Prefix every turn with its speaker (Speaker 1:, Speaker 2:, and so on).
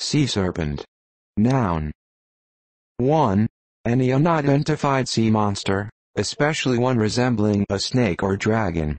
Speaker 1: Sea serpent. Noun. 1. Any unidentified sea monster, especially one resembling a snake or dragon.